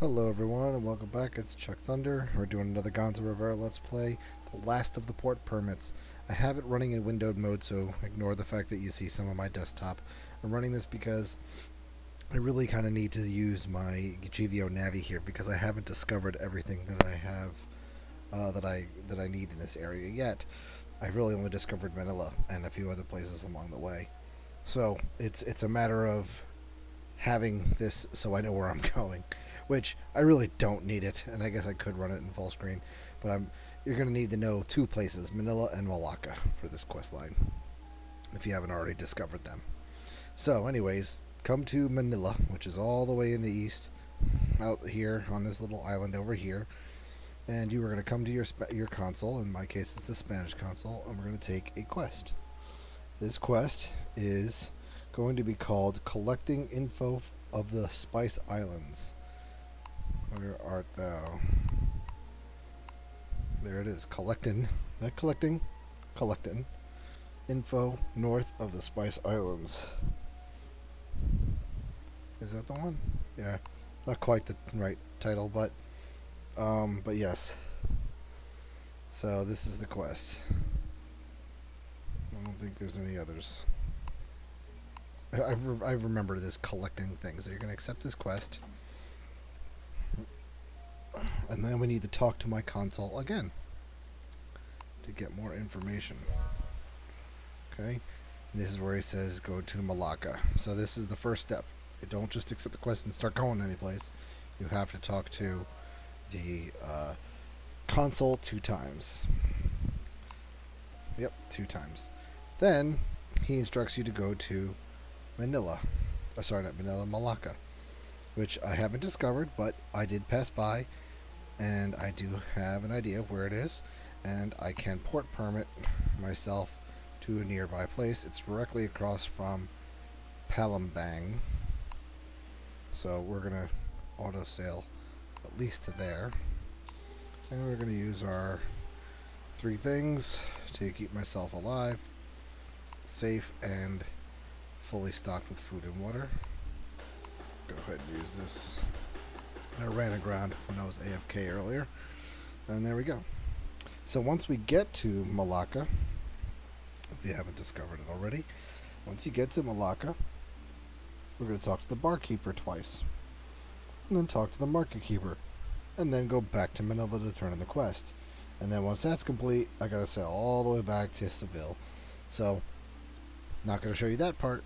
Hello everyone and welcome back, it's Chuck Thunder. We're doing another Gonzo Rivera Let's Play, the last of the port permits. I have it running in windowed mode, so ignore the fact that you see some of my desktop. I'm running this because I really kind of need to use my GVO Navi here because I haven't discovered everything that I have, uh, that I that I need in this area yet. I've really only discovered Manila and a few other places along the way. So it's it's a matter of having this so I know where I'm going which I really don't need it, and I guess I could run it in full screen, but I'm you're going to need to know two places, Manila and Malacca, for this quest line, if you haven't already discovered them. So, anyways, come to Manila, which is all the way in the east, out here on this little island over here, and you are going to come to your your console. In my case, it's the Spanish console, and we're going to take a quest. This quest is going to be called Collecting Info of the Spice Islands. Where art thou? There it is. Collecting. Not collecting. Collecting. Info north of the Spice Islands. Is that the one? Yeah. Not quite the right title, but um, but yes. So this is the quest. I don't think there's any others. I, I, re I remember this collecting thing. So you're going to accept this quest and then we need to talk to my console again to get more information. Okay, and this is where he says go to Malacca. So this is the first step. You don't just accept the quest and start going anyplace. You have to talk to the uh, console two times. Yep, two times. Then he instructs you to go to Manila. Oh, sorry, not Manila, Malacca, which I haven't discovered, but I did pass by and I do have an idea where it is and I can port permit myself to a nearby place. It's directly across from Palembang. So we're gonna auto sail at least to there. And we're gonna use our three things to keep myself alive safe and fully stocked with food and water. Go ahead and use this I ran aground when I was AFK earlier. And there we go. So once we get to Malacca, if you haven't discovered it already, once you get to Malacca, we're going to talk to the barkeeper twice. And then talk to the market keeper. And then go back to Manila to turn in the quest. And then once that's complete, I got to sail all the way back to Seville. So, not going to show you that part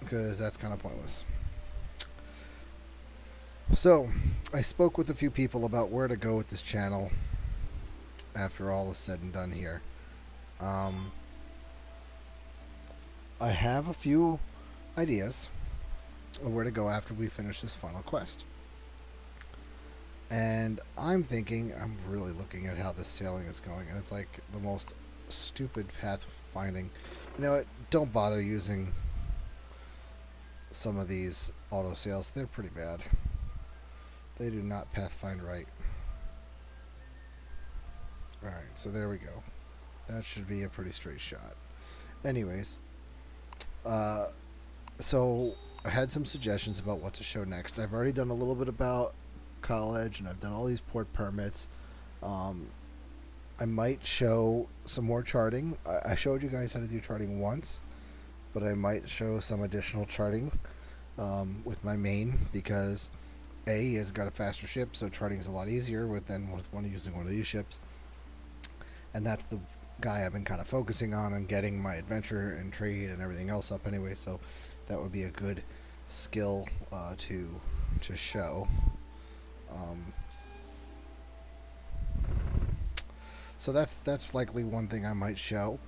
because that's kind of pointless. So, I spoke with a few people about where to go with this channel after all is said and done here. Um, I have a few ideas of where to go after we finish this final quest. And I'm thinking, I'm really looking at how this sailing is going, and it's like the most stupid path finding. You know what? Don't bother using some of these auto sails, they're pretty bad. They do not pathfind right. Alright, so there we go. That should be a pretty straight shot. Anyways, uh, so I had some suggestions about what to show next. I've already done a little bit about college, and I've done all these port permits. Um, I might show some more charting. I, I showed you guys how to do charting once, but I might show some additional charting um, with my main because a has got a faster ship, so charting is a lot easier with than with one using one of these ships. And that's the guy I've been kind of focusing on and getting my adventure and trade and everything else up anyway. So that would be a good skill uh, to to show. Um, so that's that's likely one thing I might show.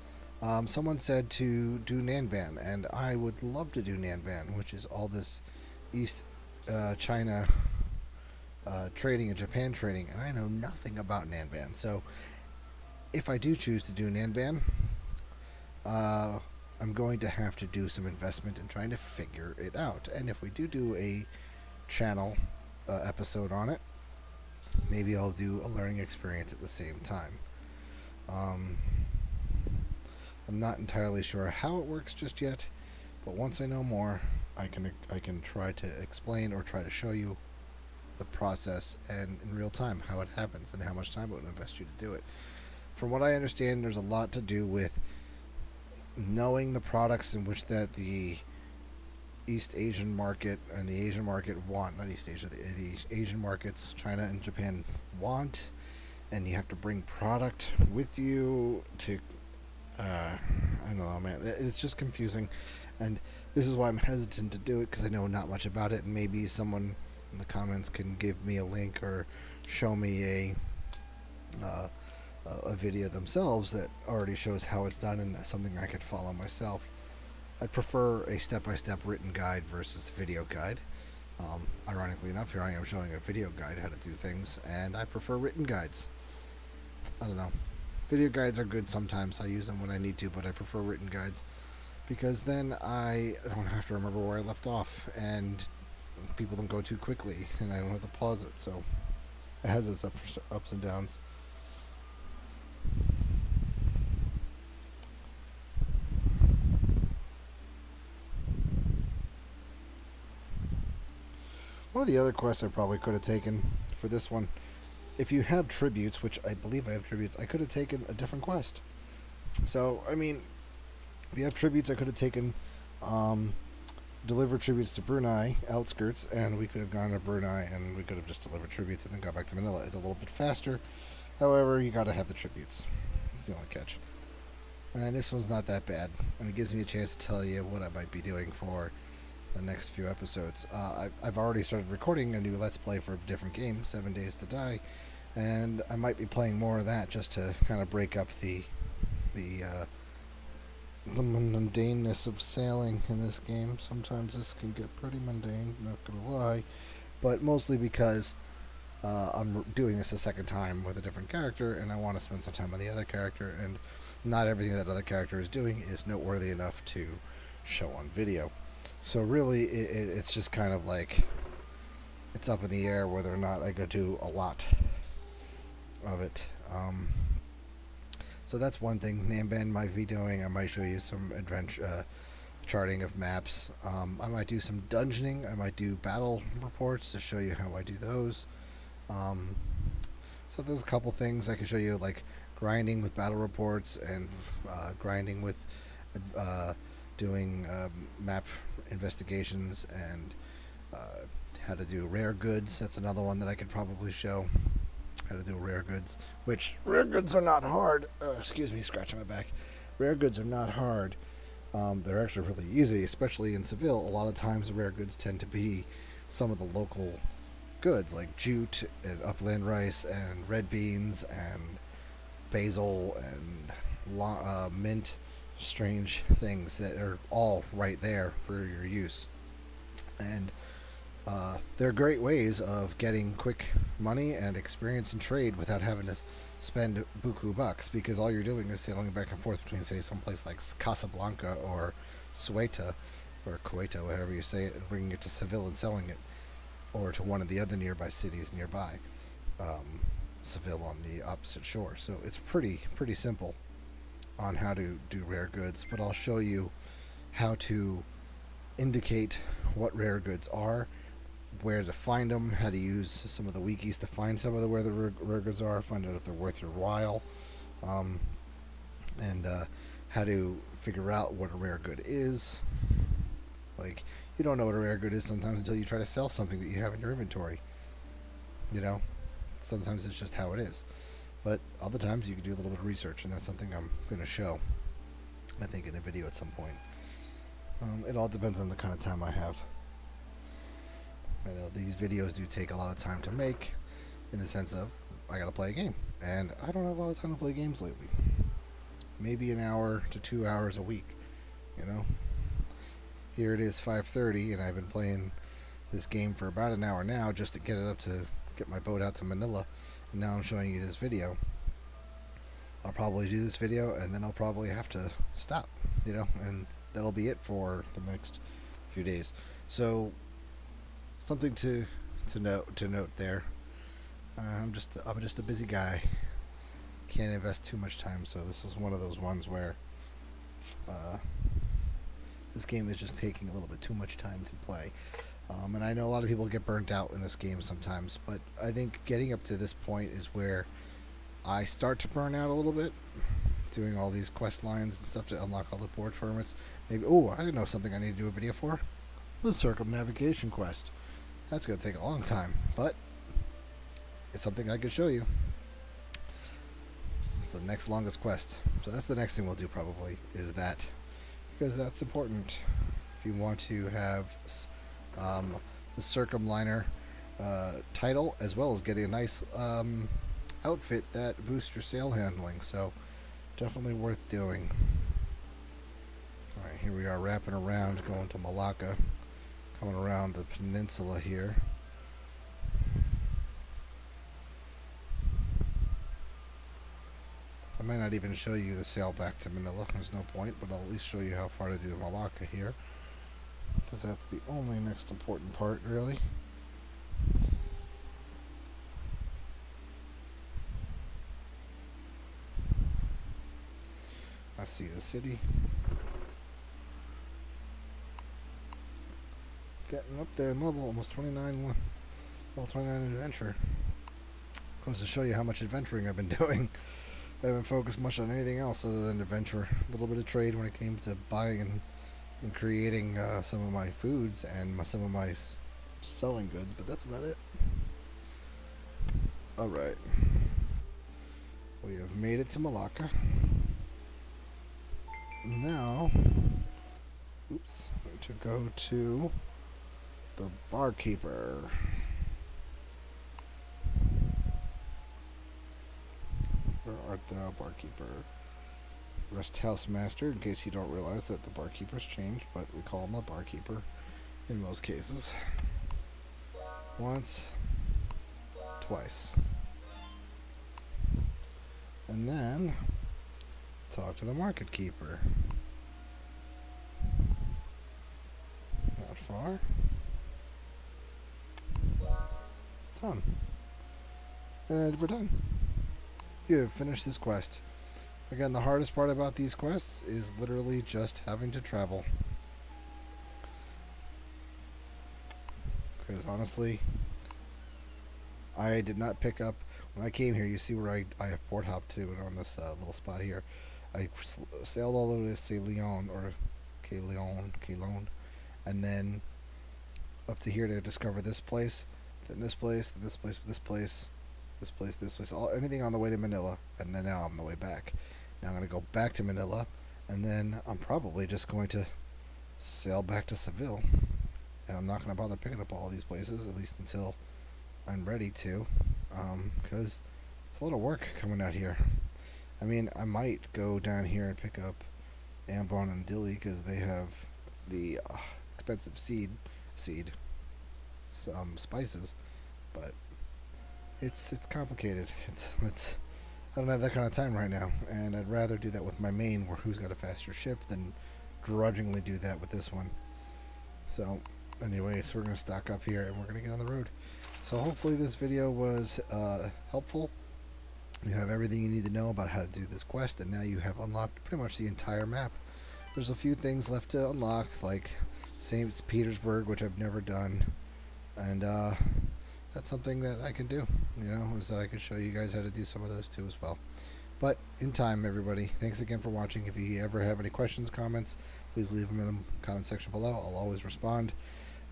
Um, someone said to do Nanban, and I would love to do Nanban, which is all this East uh, China uh, trading and Japan trading, and I know nothing about Nanban. So, if I do choose to do Nanban, uh, I'm going to have to do some investment in trying to figure it out. And if we do do a channel uh, episode on it, maybe I'll do a learning experience at the same time. Um, I'm not entirely sure how it works just yet, but once I know more, I can I can try to explain or try to show you the process and in real time how it happens and how much time it would invest you to do it. From what I understand, there's a lot to do with knowing the products in which that the East Asian market and the Asian market want, not East Asia, the, the Asian markets, China and Japan want, and you have to bring product with you to. Uh, I don't know, man. It's just confusing, and this is why I'm hesitant to do it because I know not much about it, and maybe someone in the comments can give me a link or show me a. Uh, a video themselves that already shows how it's done and something I could follow myself. I'd prefer a step-by-step written guide versus a video guide. Um, ironically enough, here I am showing a video guide how to do things, and I prefer written guides. I don't know. Video guides are good sometimes. I use them when I need to, but I prefer written guides because then I don't have to remember where I left off, and people don't go too quickly, and I don't have to pause it. So it has its ups, ups and downs. One of the other quests I probably could have taken for this one, if you have tributes, which I believe I have tributes, I could have taken a different quest. So, I mean, if you have tributes, I could have taken um, deliver tributes to Brunei outskirts, and we could have gone to Brunei and we could have just delivered tributes and then got back to Manila. It's a little bit faster. However, you got to have the tributes. It's the only catch. And this one's not that bad, and it gives me a chance to tell you what I might be doing for the next few episodes. Uh, I, have already started recording a new Let's Play for a different game, Seven Days to Die, and I might be playing more of that just to kind of break up the the uh, the mundaneness of sailing in this game. Sometimes this can get pretty mundane, not gonna lie, but mostly because uh, I'm doing this a second time with a different character, and I want to spend some time on the other character, and not everything that other character is doing is noteworthy enough to show on video. So really, it, it, it's just kind of like it's up in the air whether or not I go do a lot of it. Um, so that's one thing Nanban might be doing. I might show you some adventure uh, charting of maps. Um, I might do some dungeoning. I might do battle reports to show you how I do those. Um, so there's a couple things I can show you, like grinding with battle reports and uh, grinding with uh, doing um, map investigations and uh, how to do rare goods. That's another one that I could probably show. How to do rare goods, which rare goods are not hard. Uh, excuse me, scratching my back. Rare goods are not hard. Um, they're actually really easy, especially in Seville. A lot of times, rare goods tend to be some of the local goods like jute and upland rice and red beans and basil and uh, mint strange things that are all right there for your use. And uh, they're great ways of getting quick money and experience and trade without having to spend buku bucks because all you're doing is sailing back and forth between, say, someplace like Casablanca or Sueta or Kuwaita, whatever you say it, and bringing it to Seville and selling it, or to one of the other nearby cities nearby, um, Seville on the opposite shore. So it's pretty pretty simple on how to do rare goods, but I'll show you how to indicate what rare goods are, where to find them, how to use some of the wikis to find some of the where the rare goods are, find out if they're worth your while, um, and uh, how to figure out what a rare good is. Like you don't know what a rare good is sometimes until you try to sell something that you have in your inventory. You know, sometimes it's just how it is. But other times you can do a little bit of research, and that's something I'm going to show, I think, in a video at some point. Um, it all depends on the kind of time I have. I know these videos do take a lot of time to make, in the sense of I got to play a game, and I don't have a lot of time to play games lately. Maybe an hour to two hours a week, you know. Here it is 5:30, and I've been playing this game for about an hour now just to get it up to get my boat out to Manila and now I'm showing you this video. I'll probably do this video and then I'll probably have to stop you know and that'll be it for the next few days. So something to to note to note there. Uh, I'm just I'm just a busy guy. Can't invest too much time so this is one of those ones where uh, this game is just taking a little bit too much time to play Um, and I know a lot of people get burnt out in this game sometimes, but I think getting up to this point is where I start to burn out a little bit, doing all these quest lines and stuff to unlock all the port permits. Maybe, oh, I know something I need to do a video for. The circumnavigation quest. That's going to take a long time, but it's something I could show you. It's the next longest quest. So that's the next thing we'll do probably, is that. Because that's important. If you want to have um, the circumliner uh, title, as well as getting a nice um, outfit that boosts your sail handling. So definitely worth doing. Alright, here we are wrapping around, going to Malacca, coming around the peninsula here. I might not even show you the sail back to Manila, there's no point, but I'll at least show you how far to do Malacca here. Because that's the only next important part, really. I see the city. Getting up there in level, almost 29, level 29 adventure. Goes to show you how much adventuring I've been doing. I haven't focused much on anything else other than adventure. A little bit of trade when it came to buying and, creating uh, some of my foods and my, some of my selling goods, but that's about it. Alright. We have made it to Malacca now, oops, to go to the barkeeper. Where art thou, barkeeper? Rest house master, in case you don't realize that the barkeeper's changed, but we call him a barkeeper in most cases. Once, twice. And then Talk to the market keeper. Not far. Done. And we're done. You have finished this quest. Again, the hardest part about these quests is literally just having to travel. Because honestly, I did not pick up, when I came here, you see where I, I have port hopped to on this uh, little spot here. I sailed all over to say Leon or K Leon, and then up to here to discover this place, then this place, then this place, this place, this place, this place, all anything on the way to Manila, and then now I'm on the way back. Now I'm gonna go back to Manila, and then I'm probably just going to sail back to Seville, and I'm not gonna bother picking up all these places at least until I'm ready to, because um, it's a lot of work coming out here. I mean, I might go down here and pick up Ambon and Dili because they have the uh, expensive seed, seed, some spices, but it's it's complicated. It's it's I don't have that kind of time right now, and I'd rather do that with my main, where who's got a faster ship, than drudgingly do that with this one. So, anyways, we're gonna stock up here and we're gonna get on the road. So hopefully this video was uh, helpful. You have everything you need to know about how to do this quest, and now you have unlocked pretty much the entire map. There's a few things left to unlock, like St. Petersburg, which I've never done, and uh, that's something that I can do. You know, is that I can show you guys how to do some of those too as well. But in time, everybody. Thanks again for watching. If you ever have any questions, comments, please leave them in the comment section below. I'll always respond.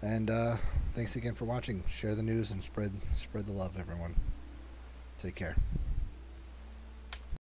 And uh, thanks again for watching. Share the news and spread spread the love, everyone. Take care.